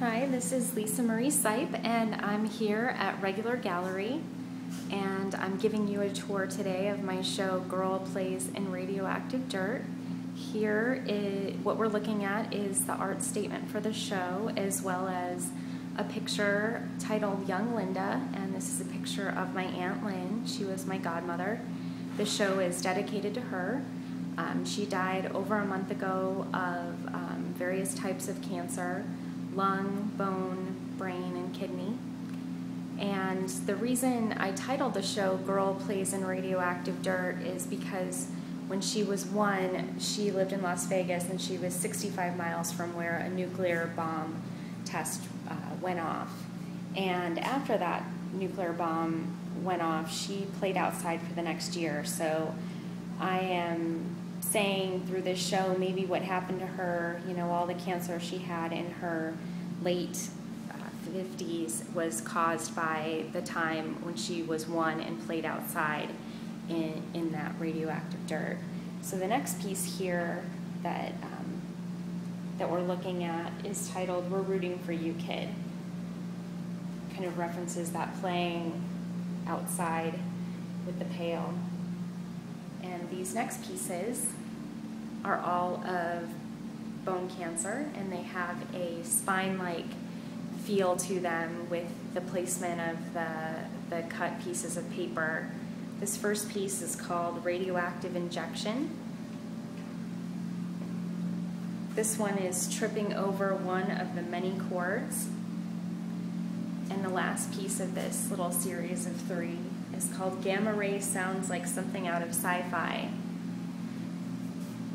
Hi, this is Lisa Marie Sipe, and I'm here at Regular Gallery, and I'm giving you a tour today of my show Girl Plays in Radioactive Dirt. Here, is, what we're looking at is the art statement for the show, as well as a picture titled Young Linda, and this is a picture of my Aunt Lynn. She was my godmother. The show is dedicated to her. Um, she died over a month ago of um, various types of cancer lung, bone, brain, and kidney. And the reason I titled the show Girl Plays in Radioactive Dirt is because when she was one, she lived in Las Vegas and she was 65 miles from where a nuclear bomb test uh, went off. And after that nuclear bomb went off, she played outside for the next year. So I am saying through this show maybe what happened to her, you know, all the cancer she had in her late uh, 50s was caused by the time when she was one and played outside in, in that radioactive dirt. So the next piece here that, um, that we're looking at is titled We're Rooting for You, Kid. Kind of references that playing outside with the pail. And these next pieces are all of bone cancer and they have a spine-like feel to them with the placement of the, the cut pieces of paper. This first piece is called radioactive injection. This one is tripping over one of the many cords. And the last piece of this little series of three is called Gamma Ray Sounds Like Something Out of Sci-Fi.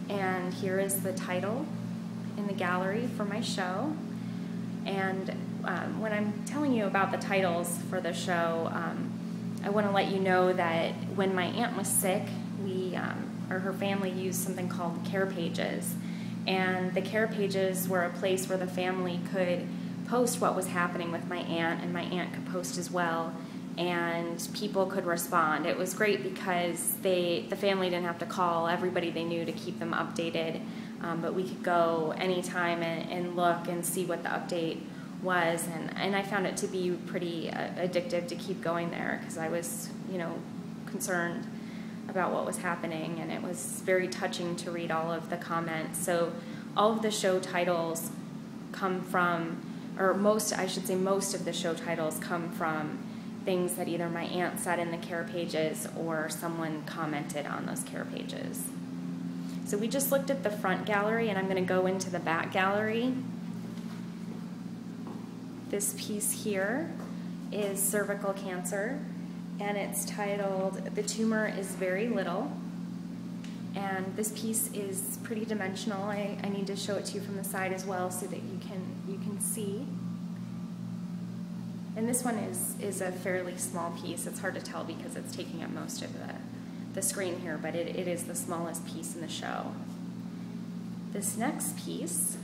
And here is the title in the gallery for my show. And um, when I'm telling you about the titles for the show, um, I want to let you know that when my aunt was sick, we um, or her family used something called care pages, and the care pages were a place where the family could post what was happening with my aunt, and my aunt could post as well, and people could respond. It was great because they the family didn't have to call everybody they knew to keep them updated, um, but we could go anytime and, and look and see what the update was, and, and I found it to be pretty uh, addictive to keep going there because I was, you know, concerned about what was happening, and it was very touching to read all of the comments. So all of the show titles come from, or most, I should say, most of the show titles come from things that either my aunt said in the care pages or someone commented on those care pages. So we just looked at the front gallery, and I'm going to go into the back gallery. This piece here is cervical cancer, and it's titled The Tumor is Very Little. And this piece is pretty dimensional. I, I need to show it to you from the side as well so that you can, you can see. And this one is, is a fairly small piece. It's hard to tell because it's taking up most of the, the screen here, but it, it is the smallest piece in the show. This next piece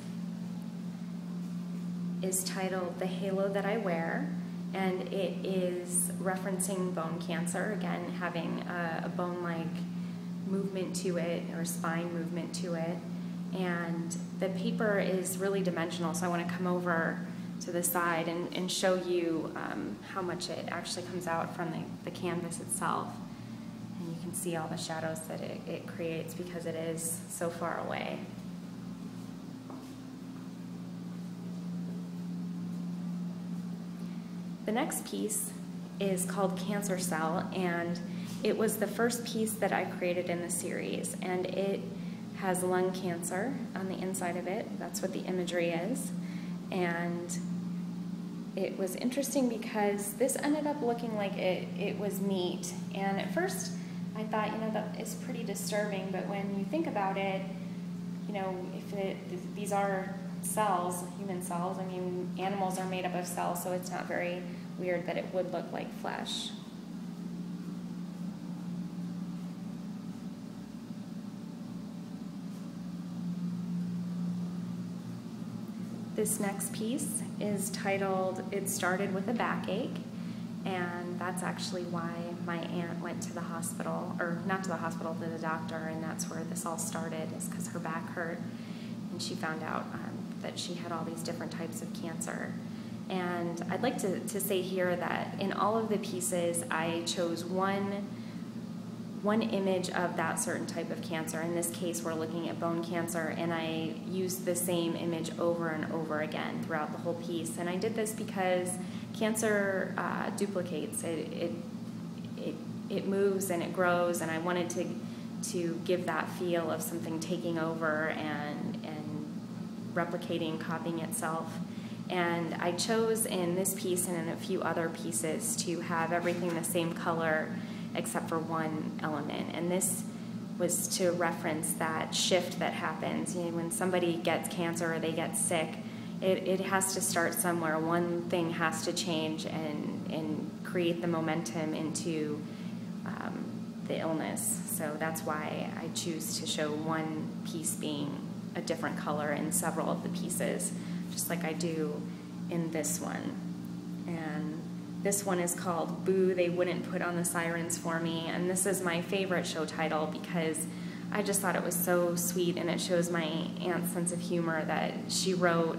is titled The Halo That I Wear, and it is referencing bone cancer, again, having a, a bone-like movement to it, or spine movement to it. And the paper is really dimensional, so I want to come over to the side and, and show you um, how much it actually comes out from the, the canvas itself. And you can see all the shadows that it, it creates because it is so far away. The next piece is called Cancer Cell, and it was the first piece that I created in the series, and it has lung cancer on the inside of it. That's what the imagery is. And it was interesting because this ended up looking like it, it was meat. And at first, I thought, you know, that is pretty disturbing, but when you think about it, you know, if it, these are cells, human cells, I mean, animals are made up of cells, so it's not very weird that it would look like flesh. This next piece is titled It Started with a Backache, and that's actually why my aunt went to the hospital, or not to the hospital, to the doctor, and that's where this all started, is because her back hurt, and she found out um, that she had all these different types of cancer. And I'd like to, to say here that in all of the pieces, I chose one, one image of that certain type of cancer. In this case, we're looking at bone cancer, and I used the same image over and over again throughout the whole piece. And I did this because cancer uh, duplicates. It, it, it, it moves and it grows, and I wanted to, to give that feel of something taking over and, and replicating, copying itself. And I chose in this piece and in a few other pieces to have everything the same color except for one element. And this was to reference that shift that happens. You know, when somebody gets cancer or they get sick, it, it has to start somewhere. One thing has to change and, and create the momentum into um, the illness. So that's why I choose to show one piece being a different color in several of the pieces just like I do in this one. And this one is called Boo, They Wouldn't Put on the Sirens for Me. And this is my favorite show title because I just thought it was so sweet and it shows my aunt's sense of humor that she wrote.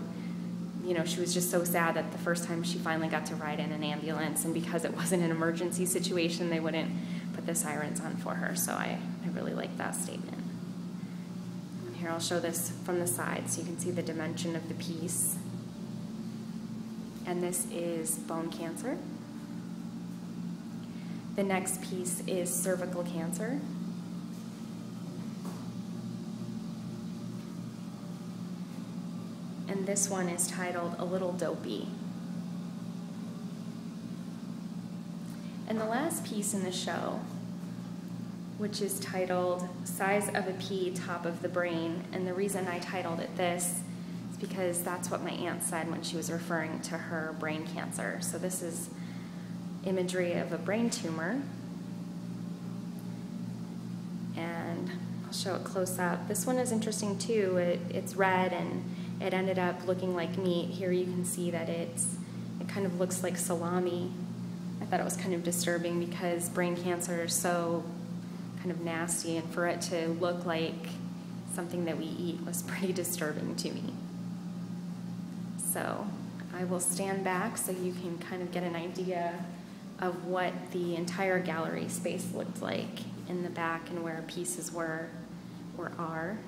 You know, she was just so sad that the first time she finally got to ride in an ambulance, and because it wasn't an emergency situation, they wouldn't put the sirens on for her. So I, I really like that statement. And Here, I'll show this from the side so you can see the dimension of the piece. And this is bone cancer. The next piece is cervical cancer. And this one is titled A Little Dopey. And the last piece in the show which is titled Size of a Pea, Top of the Brain. And the reason I titled it this is because that's what my aunt said when she was referring to her brain cancer. So this is imagery of a brain tumor. And I'll show it close up. This one is interesting too. It, it's red and it ended up looking like meat. Here you can see that it's it kind of looks like salami. I thought it was kind of disturbing because brain cancer is so kind of nasty, and for it to look like something that we eat was pretty disturbing to me. So I will stand back so you can kind of get an idea of what the entire gallery space looked like in the back and where pieces were or are.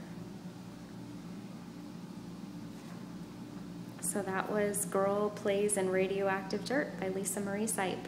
So that was Girl Plays in Radioactive Dirt by Lisa Marie Sipe.